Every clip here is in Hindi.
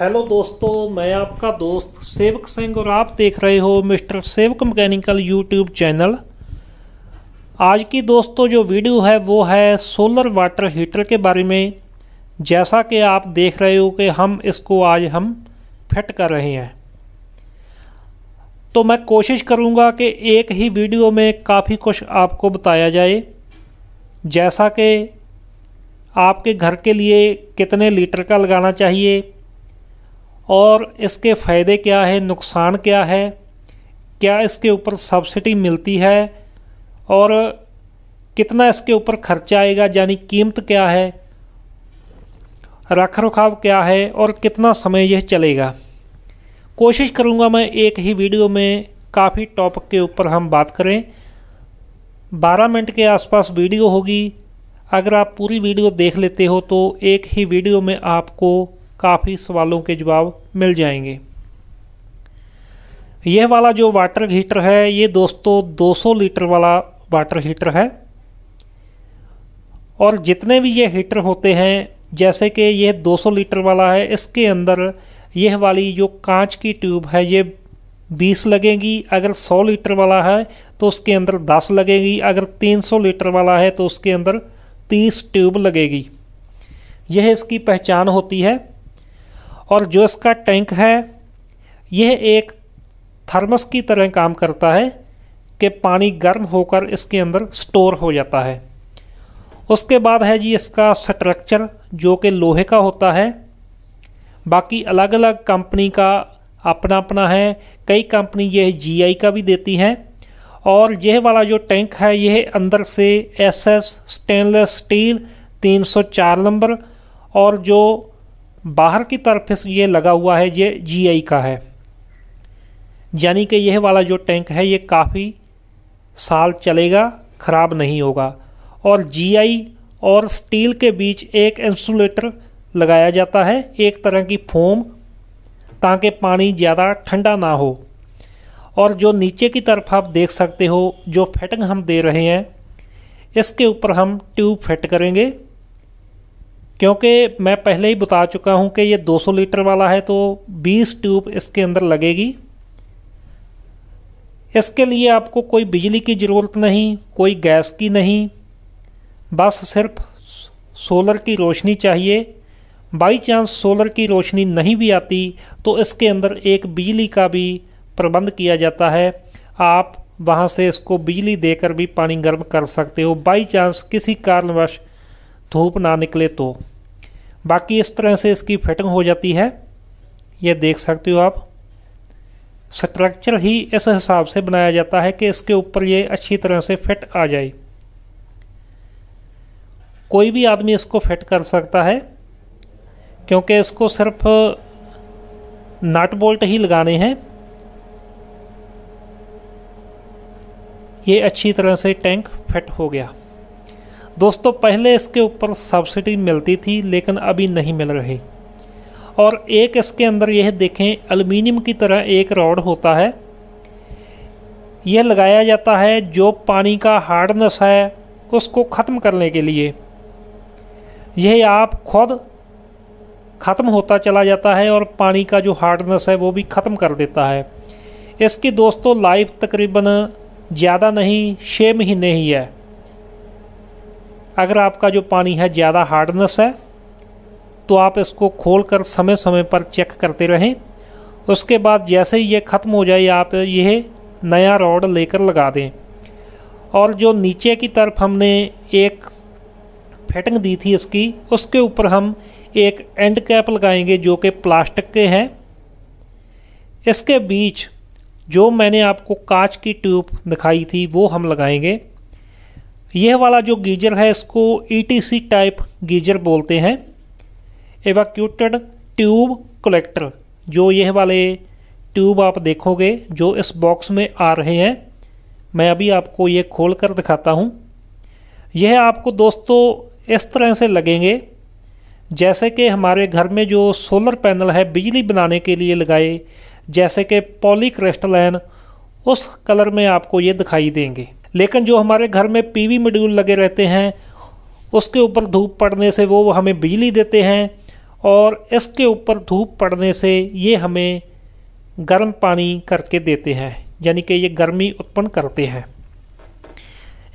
हेलो दोस्तों, मैं आपका दोस्त सेवक सिंह और आप देख रहे हो मिस्टर सेवक मैकेनिकल यूट्यूब चैनल। आज की दोस्तों जो वीडियो है, वो है सोलर वाटर हीटर के बारे में। जैसा कि आप देख रहे हो कि हम इसको आज हम फिट कर रहे हैं। तो मैं कोशिश करूँगा कि एक ही वीडियो में काफ़ी कुछ आपको बताया जाए। जैसा कि आपके घर के लिए कितने लीटर का लगाना चाहिए और इसके फ़ायदे क्या है, नुकसान क्या है, क्या इसके ऊपर सब्सिडी मिलती है, और कितना इसके ऊपर खर्चा आएगा, यानी कीमत क्या है रख रखाव क्या है, और कितना समय यह चलेगा। कोशिश करूँगा मैं एक ही वीडियो में काफ़ी टॉपिक के ऊपर हम बात करें। 12 मिनट के आसपास वीडियो होगी। अगर आप पूरी वीडियो देख लेते हो तो एक ही वीडियो में आपको काफ़ी सवालों के जवाब मिल जाएँगे। यह वाला जो वाटर हीटर है, ये दोस्तों 200 लीटर वाला वाटर हीटर है। और जितने भी ये हीटर होते हैं, जैसे कि ये 200 लीटर वाला है, इसके अंदर यह वाली जो कांच की ट्यूब है, ये 20 लगेगी। अगर 100 लीटर वाला है तो उसके अंदर 10 लगेगी। अगर 300 लीटर वाला है तो उसके अंदर तीस ट्यूब लगेगी। यह इसकी पहचान होती है। और जो इसका टैंक है, यह एक थर्मस की तरह काम करता है कि पानी गर्म होकर इसके अंदर स्टोर हो जाता है। उसके बाद है जी इसका स्ट्रक्चर जो कि लोहे का होता है। बाकी अलग अलग कंपनी का अपना अपना है। कई कंपनी यह जीआई का भी देती हैं। और यह वाला जो टैंक है, यह अंदर से S S stainless steel 304 number और जो बाहर की तरफ़ ये लगा हुआ है, ये जीआई का है। यानी कि यह वाला जो टैंक है, ये काफ़ी साल चलेगा, ख़राब नहीं होगा। और जीआई और स्टील के बीच एक इंसुलेटर लगाया जाता है, एक तरह की फोम, ताकि पानी ज़्यादा ठंडा ना हो। और जो नीचे की तरफ़ आप देख सकते हो, जो फिटिंग हम दे रहे हैं, इसके ऊपर हम ट्यूब फिट करेंगे। क्योंकि मैं पहले ही बता चुका हूँ कि ये 200 लीटर वाला है तो 20 ट्यूब इसके अंदर लगेगी। इसके लिए आपको कोई बिजली की ज़रूरत नहीं, कोई गैस की नहीं, बस सिर्फ़ सोलर की रोशनी चाहिए। बाई चांस सोलर की रोशनी नहीं भी आती तो इसके अंदर एक बिजली का भी प्रबंध किया जाता है। आप वहाँ से इसको बिजली देकर भी पानी गर्म कर सकते हो। बाई चांस किसी कारणवश धूप ना निकले तो। बाकी इस तरह से इसकी फिटिंग हो जाती है। ये देख सकते हो आप। स्ट्रक्चर ही इस हिसाब से बनाया जाता है कि इसके ऊपर ये अच्छी तरह से फिट आ जाए। कोई भी आदमी इसको फिट कर सकता है, क्योंकि इसको सिर्फ़ नट बोल्ट ही लगाने हैं। ये अच्छी तरह से टैंक फिट हो गया। दोस्तों, पहले इसके ऊपर सब्सिडी मिलती थी, लेकिन अभी नहीं मिल रही। और एक इसके अंदर यह देखें एल्युमिनियम की तरह एक रॉड होता है। यह लगाया जाता है जो पानी का हार्डनेस है, उसको ख़त्म करने के लिए। यह आप खुद ख़त्म होता चला जाता है और पानी का जो हार्डनेस है, वो भी ख़त्म कर देता है। इसकी दोस्तों लाइफ तकरीबन ज़्यादा नहीं छः महीने ही है। अगर आपका जो पानी है ज़्यादा हार्डनेस है तो आप इसको खोल कर समय समय पर चेक करते रहें। उसके बाद जैसे ही ये ख़त्म हो जाए, आप यह नया रॉड लेकर लगा दें। और जो नीचे की तरफ़ हमने एक फिटिंग दी थी इसकी, उसके ऊपर हम एक एंड कैप लगाएँगे जो कि प्लास्टिक के हैं। इसके बीच जो मैंने आपको कांच की ट्यूब दिखाई थी, वो हम लगाएँगे। यह वाला जो गीजर है, इसको ईटीसी टाइप गीजर बोलते हैं। एवाक्यूटेड ट्यूब कलेक्टर जो यह वाले ट्यूब आप देखोगे, जो इस बॉक्स में आ रहे हैं, मैं अभी आपको ये खोल कर दिखाता हूँ। यह आपको दोस्तों इस तरह से लगेंगे, जैसे कि हमारे घर में जो सोलर पैनल है, बिजली बनाने के लिए लगाए, जैसे कि पॉलीक्रिस्टलाइन उस कलर में आपको ये दिखाई देंगे। लेकिन जो हमारे घर में पीवी मॉड्यूल लगे रहते हैं, उसके ऊपर धूप पड़ने से वो हमें बिजली देते हैं और इसके ऊपर धूप पड़ने से ये हमें गर्म पानी करके देते हैं, यानी कि ये गर्मी उत्पन्न करते हैं।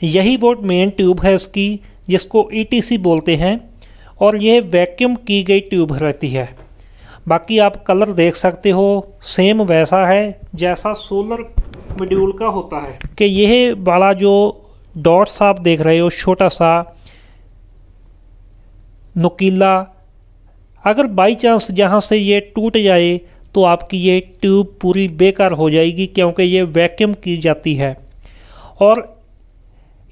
यही वो मेन ट्यूब है इसकी, जिसको ईटीसी बोलते हैं, और यह वैक्यूम की गई ट्यूब रहती है। बाकी आप कलर देख सकते हो सेम वैसा है, जैसा सोलर मॉड्यूल का होता है। कि यह वाला जो डॉट्स आप देख रहे हो, छोटा सा, नुकीला, अगर बाई चांस जहाँ से ये टूट जाए तो आपकी ये ट्यूब पूरी बेकार हो जाएगी क्योंकि ये वैक्यूम की जाती है। और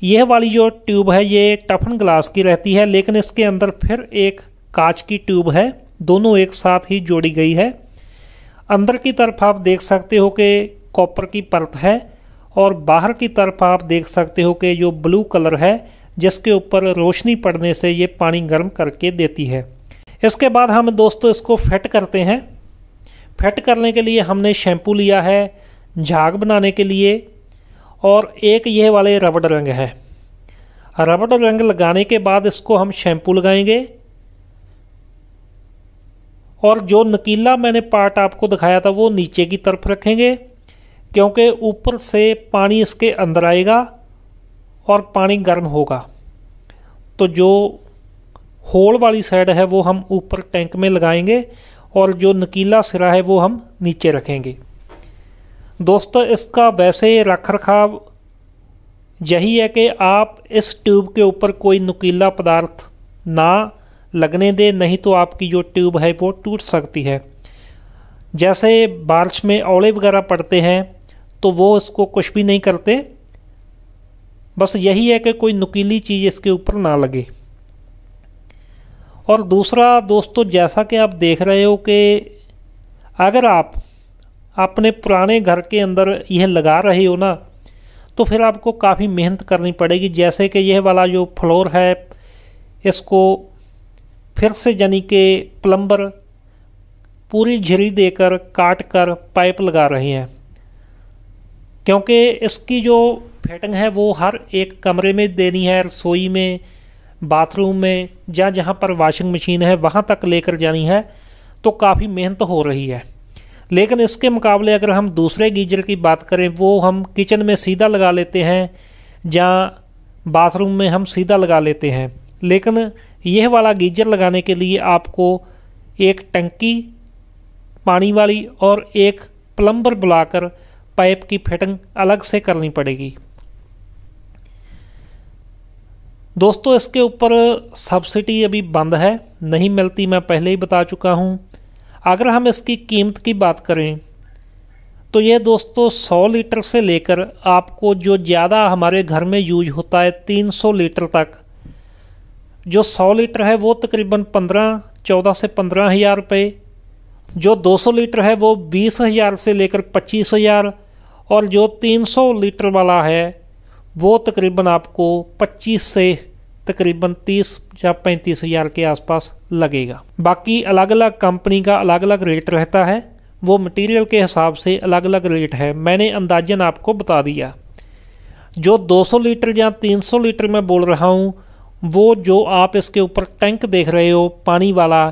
यह वाली जो ट्यूब है ये टफन ग्लास की रहती है, लेकिन इसके अंदर फिर एक कांच की ट्यूब है, दोनों एक साथ ही जोड़ी गई है। अंदर की तरफ़ आप देख सकते हो कि कॉपर की परत है और बाहर की तरफ़ आप देख सकते हो कि जो ब्लू कलर है, जिसके ऊपर रोशनी पड़ने से ये पानी गर्म करके देती है। इसके बाद हम दोस्तों इसको फेट करते हैं। फेट करने के लिए हमने शैम्पू लिया है, झाग बनाने के लिए, और एक यह वाले रबड़ रंग है। रबड़ रंग लगाने के बाद इसको हम शैम्पू लगाएँगे। और जो नकीला मैंने पार्ट आपको दिखाया था, वो नीचे की तरफ़ रखेंगे। क्योंकि ऊपर से पानी इसके अंदर आएगा और पानी गर्म होगा। तो जो होल वाली साइड है, वो हम ऊपर टैंक में लगाएँगे और जो नकीला सिरा है, वो हम नीचे रखेंगे। दोस्तों, इसका वैसे रख रखाव यही है कि आप इस ट्यूब के ऊपर कोई नुकीला पदार्थ ना लगने दें, नहीं तो आपकी जो ट्यूब है, वो टूट सकती है। जैसे बारिश में औले वगैरह पड़ते हैं तो वो इसको कुछ भी नहीं करते। बस यही है कि कोई नुकीली चीज़ इसके ऊपर ना लगे। और दूसरा दोस्तों, जैसा कि आप देख रहे हो कि अगर आप अपने पुराने घर के अंदर यह लगा रहे हो ना तो फिर आपको काफ़ी मेहनत करनी पड़ेगी। जैसे कि यह वाला जो फ्लोर है, इसको फिर से यानी कि प्लम्बर पूरी झिरी देकर, काट कर पाइप लगा रहे हैं। क्योंकि इसकी जो फिटिंग है वो हर एक कमरे में देनी है, रसोई में, बाथरूम में या जहाँ पर वॉशिंग मशीन है, वहाँ तक लेकर जानी है तो काफ़ी मेहनत हो रही है। लेकिन इसके मुकाबले अगर हम दूसरे गीजर की बात करें, वो हम किचन में सीधा लगा लेते हैं, या बाथरूम में हम सीधा लगा लेते हैं। लेकिन यह वाला गीजर लगाने के लिए आपको एक टंकी, पानी वाली और एक प्लम्बर बुलाकर पाइप की फिटिंग अलग से करनी पड़ेगी। दोस्तों, इसके ऊपर सब्सिडी अभी बंद है, नहीं मिलती मैं पहले ही बता चुका हूँ। अगर हम इसकी कीमत की बात करें तो ये दोस्तों 100 लीटर से लेकर आपको जो ज़्यादा हमारे घर में यूज़ होता है 300 लीटर तक, जो 100 लीटर है वो तकरीबन 15 14 से पंद्रह हज़ार रुपये जो 200 लीटर है वो बीस हज़ार से लेकर पच्चीस हज़ार और जो 300 लीटर वाला है, वो तकरीबन आपको 25 से तकरीबन 30 या पैंतीस हज़ार के आसपास लगेगा। बाकी अलग अलग कंपनी का अलग अलग रेट रहता है। वो मटेरियल के हिसाब से अलग अलग रेट है। मैंने अंदाजन आपको बता दिया। जो 200 लीटर या 300 लीटर मैं बोल रहा हूँ, वो जो आप इसके ऊपर टैंक देख रहे हो, पानी वाला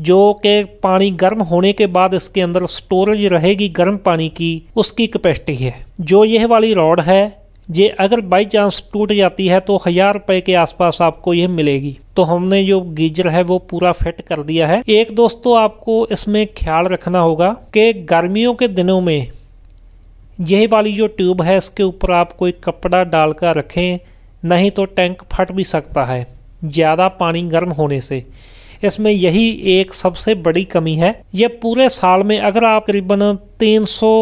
जो कि पानी गर्म होने के बाद इसके अंदर स्टोरेज रहेगी गर्म पानी की, उसकी कैपेसिटी है। जो यह वाली रॉड है, ये अगर बाई चांस टूट जाती है तो हज़ार रुपए के आसपास आपको यह मिलेगी। तो हमने जो गीजर है वो पूरा फिट कर दिया है। एक दोस्तों, आपको इसमें ख्याल रखना होगा कि गर्मियों के दिनों में यह वाली जो ट्यूब है, इसके ऊपर आप कोई कपड़ा डालकर रखें, नहीं तो टैंक फट भी सकता है, ज़्यादा पानी गर्म होने से। इसमें यही एक सबसे बड़ी कमी है। ये पूरे साल में अगर आप करीबन तीन सौ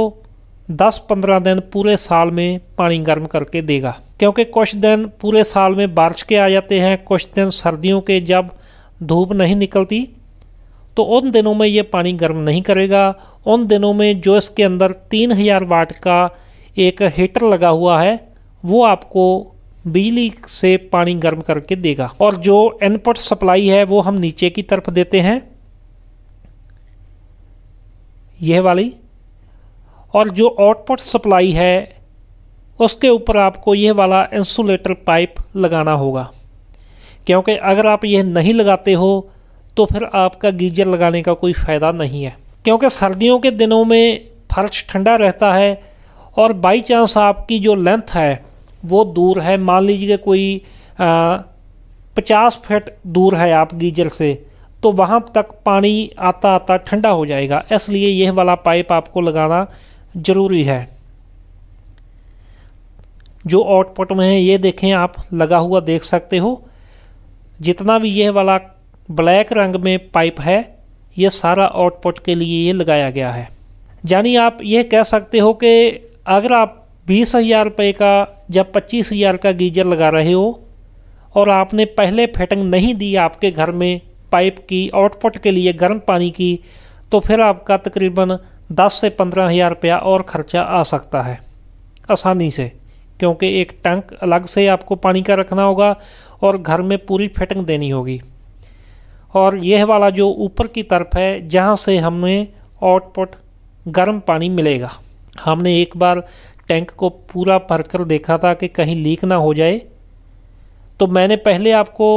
दस पंद्रह दिन पूरे साल में पानी गर्म करके देगा, क्योंकि कुछ दिन पूरे साल में बारिश के आ जाते हैं, कुछ दिन सर्दियों के जब धूप नहीं निकलती तो उन दिनों में ये पानी गर्म नहीं करेगा। उन दिनों में जो इसके अंदर तीन हज़ार वाट का एक हीटर लगा हुआ है, वो आपको बिजली से पानी गर्म करके देगा। और जो इनपुट सप्लाई है, वो हम नीचे की तरफ़ देते हैं। यह वाली। और जो आउटपुट सप्लाई है, उसके ऊपर आपको यह वाला इंसुलेटर पाइप लगाना होगा। क्योंकि अगर आप यह नहीं लगाते हो तो फिर आपका गीजर लगाने का कोई फ़ायदा नहीं है। क्योंकि सर्दियों के दिनों में फर्श ठंडा रहता है, और बाई चांस आपकी जो लेंथ है वो दूर है। मान लीजिए कोई पचास फीट दूर है आप गीजर से तो वहाँ तक पानी आता आता ठंडा हो जाएगा। इसलिए यह वाला पाइप आपको लगाना ज़रूरी है। जो आउटपुट में है, ये देखें, आप लगा हुआ देख सकते हो। जितना भी यह वाला ब्लैक रंग में पाइप है ये सारा आउटपुट के लिए ये लगाया गया है। यानी आप ये कह सकते हो कि अगर आप बीस हज़ार रुपये का या पच्चीस हज़ार का गीजर लगा रहे हो और आपने पहले फिटिंग नहीं दी आपके घर में पाइप की, आउटपुट के लिए गर्म पानी की तो फिर आपका तकरीबन दस से पंद्रह हज़ार रुपया और ख़र्चा आ सकता है, आसानी से, क्योंकि एक टैंक अलग से आपको पानी का रखना होगा और घर में पूरी फिटिंग देनी होगी। और यह वाला जो ऊपर की तरफ़ है, जहाँ से हमें आउटपुट गर्म पानी मिलेगा। हमने एक बार टैंक को पूरा भर कर देखा था कि कहीं लीक ना हो जाए। तो मैंने पहले आपको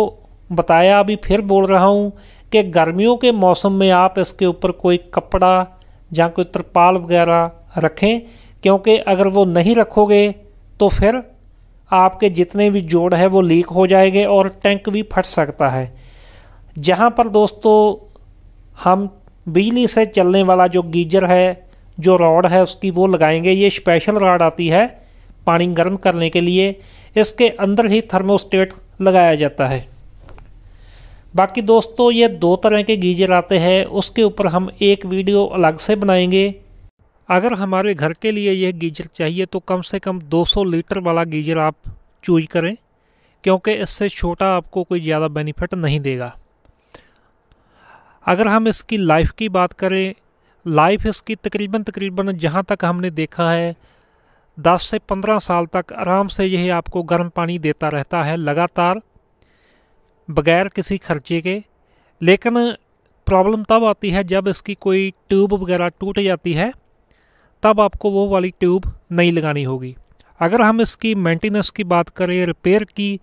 बताया, अभी फिर बोल रहा हूँ कि गर्मियों के मौसम में आप इसके ऊपर कोई कपड़ा या कोई तरपाल वगैरह रखें, क्योंकि अगर वो नहीं रखोगे तो फिर आपके जितने भी जोड़ है वो लीक हो जाएँगे और टैंक भी फट सकता है। जहाँ पर दोस्तों, हम बिजली से चलने वाला जो गीजर है जो रॉड है उसकी वो लगाएँगे। ये स्पेशल रॉड आती है पानी गर्म करने के लिए। इसके अंदर ही थर्मोस्टेट लगाया जाता है। बाकी दोस्तों, ये दो तरह के गीजर आते हैं। उसके ऊपर हम एक वीडियो अलग से बनाएँगे। अगर हमारे घर के लिए यह गीजर चाहिए तो कम से कम 200 लीटर वाला गीजर आप चूज़ करें, क्योंकि इससे छोटा आपको कोई ज़्यादा बेनिफिट नहीं देगा। अगर हम इसकी लाइफ की बात करें लाइफ इसकी तकरीबन तकरीबन जहाँ तक हमने देखा है 10 से 15 साल तक आराम से यह आपको गर्म पानी देता रहता है लगातार, बगैर किसी खर्चे के। लेकिन प्रॉब्लम तब आती है जब इसकी कोई ट्यूब वगैरह टूट जाती है, तब आपको वो वाली ट्यूब नहीं लगानी होगी। अगर हम इसकी मेंटेनेंस की बात करें रिपेयर की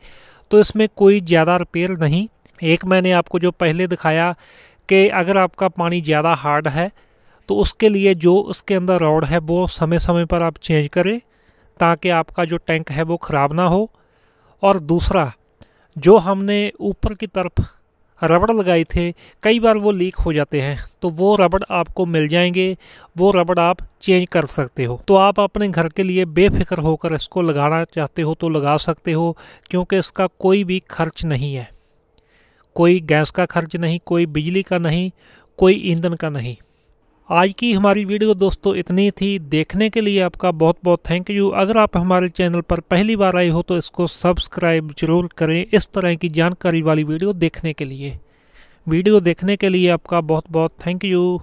तो इसमें कोई ज़्यादा रिपेयर नहीं। एक मैंने आपको जो पहले दिखाया कि अगर आपका पानी ज़्यादा हार्ड है तो उसके लिए जो उसके अंदर रॉड है, वो समय समय पर आप चेंज करें ताकि आपका जो टैंक है वो ख़राब ना हो। और दूसरा, जो हमने ऊपर की तरफ़ रबड़ लगाए थे, कई बार वो लीक हो जाते हैं तो वो रबड़ आपको मिल जाएँगे, वो रबड़ आप चेंज कर सकते हो। तो आप अपने घर के लिए बेफिक्र होकर इसको लगाना चाहते हो तो लगा सकते हो, क्योंकि इसका कोई भी खर्च नहीं है। कोई गैस का खर्च नहीं, कोई बिजली का नहीं, कोई ईंधन का नहीं। आज की हमारी वीडियो दोस्तों इतनी थी। देखने के लिए आपका बहुत बहुत थैंक यू अगर आप हमारे चैनल पर पहली बार आए हो तो इसको सब्सक्राइब ज़रूर करें इस तरह की जानकारी वाली वीडियो देखने के लिए। वीडियो देखने के लिए आपका बहुत बहुत थैंक यू